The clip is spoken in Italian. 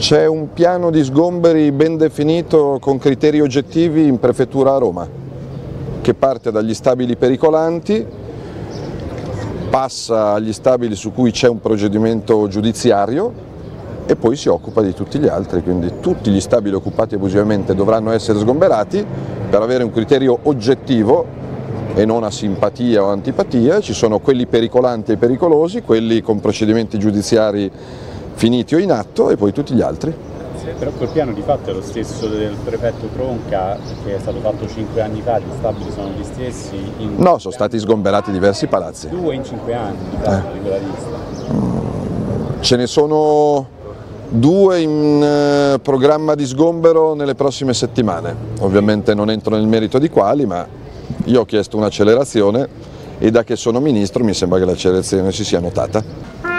C'è un piano di sgomberi ben definito con criteri oggettivi in prefettura a Roma, che parte dagli stabili pericolanti, passa agli stabili su cui c'è un procedimento giudiziario e poi si occupa di tutti gli altri, quindi tutti gli stabili occupati abusivamente dovranno essere sgomberati per avere un criterio oggettivo e non a simpatia o antipatia, ci sono quelli pericolanti e pericolosi, quelli con procedimenti giudiziari finiti o in atto e poi tutti gli altri. Però quel piano di fatto è lo stesso del prefetto Tronca che è stato fatto cinque anni fa, gli stabili sono gli stessi? no, sono stati sgomberati diversi palazzi. Due in cinque anni di fatto eh. quella lista. Mm, ce ne sono due in eh, programma di sgombero nelle prossime settimane. Ovviamente non entro nel merito di quali, ma io ho chiesto un'accelerazione e da che sono ministro mi sembra che l'accelerazione si sia notata.